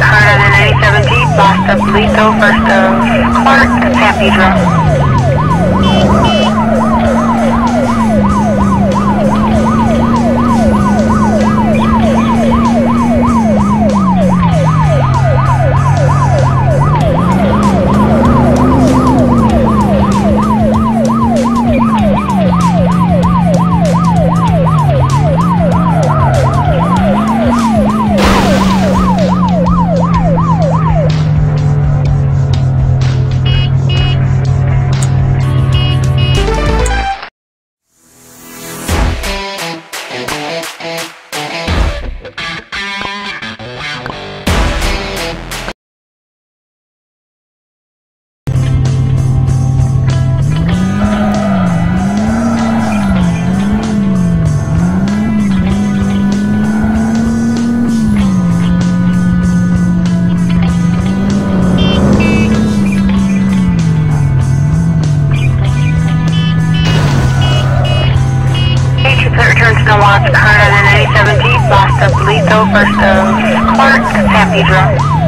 187 feet, Boston, Toledo, First of Clark, Cathedral. Highland 87G, Boston, Toledo, First the Clark, San Pedro.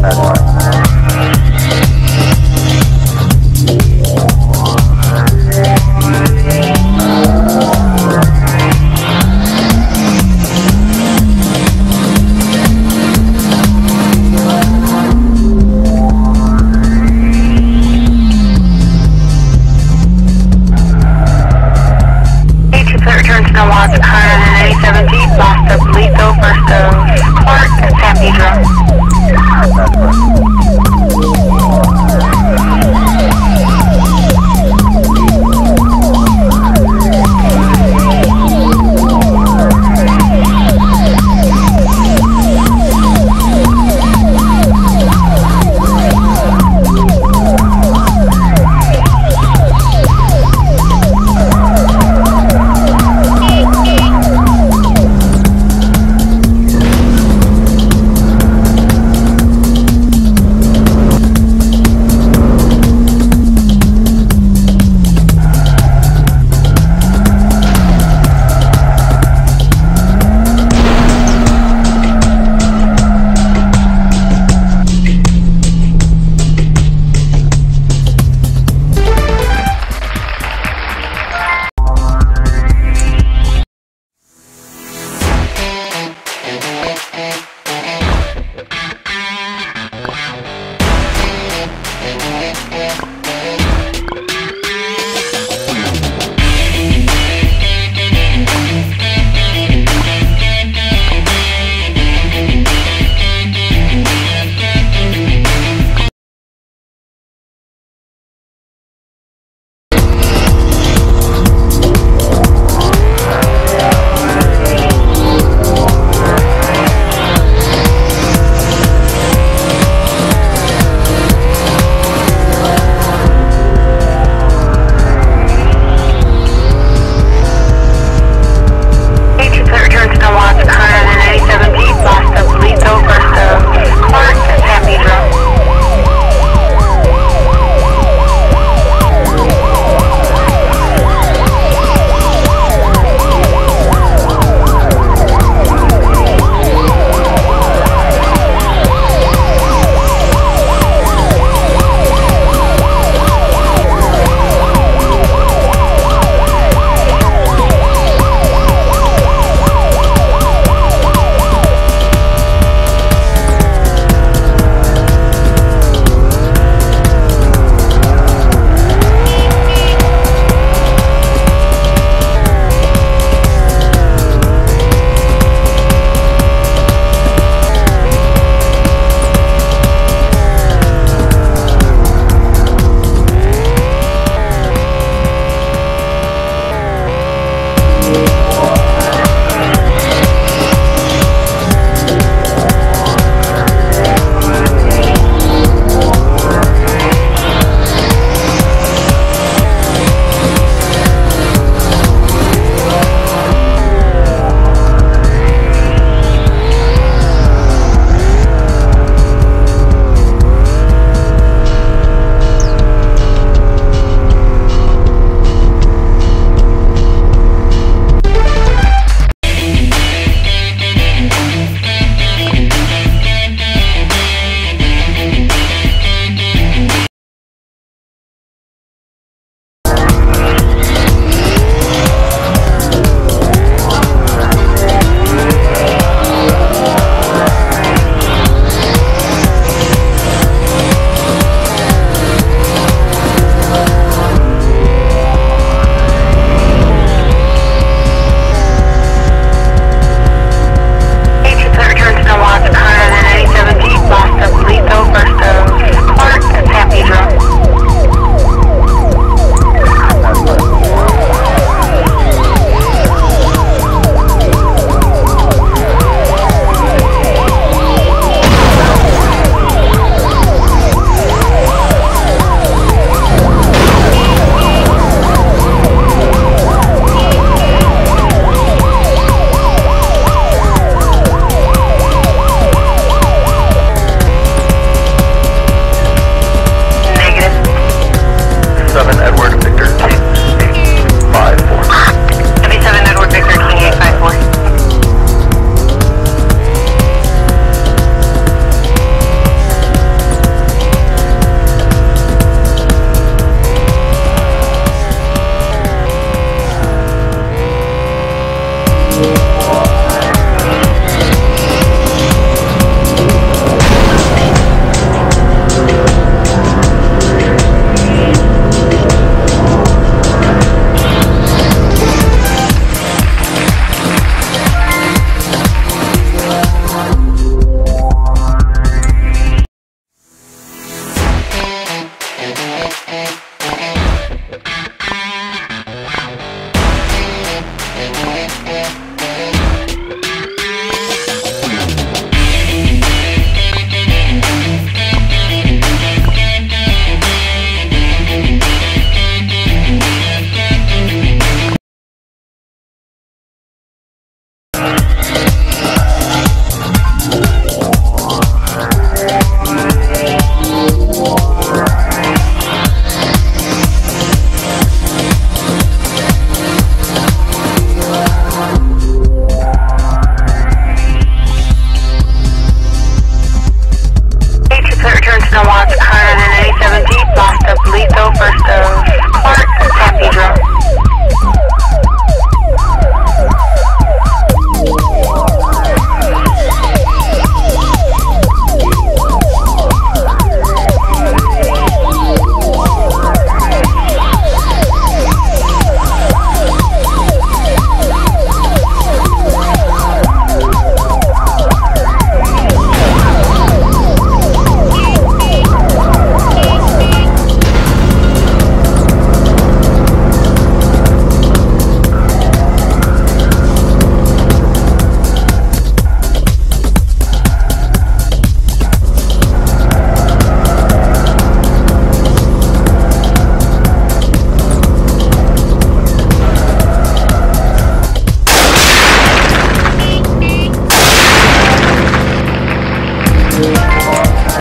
Anyway.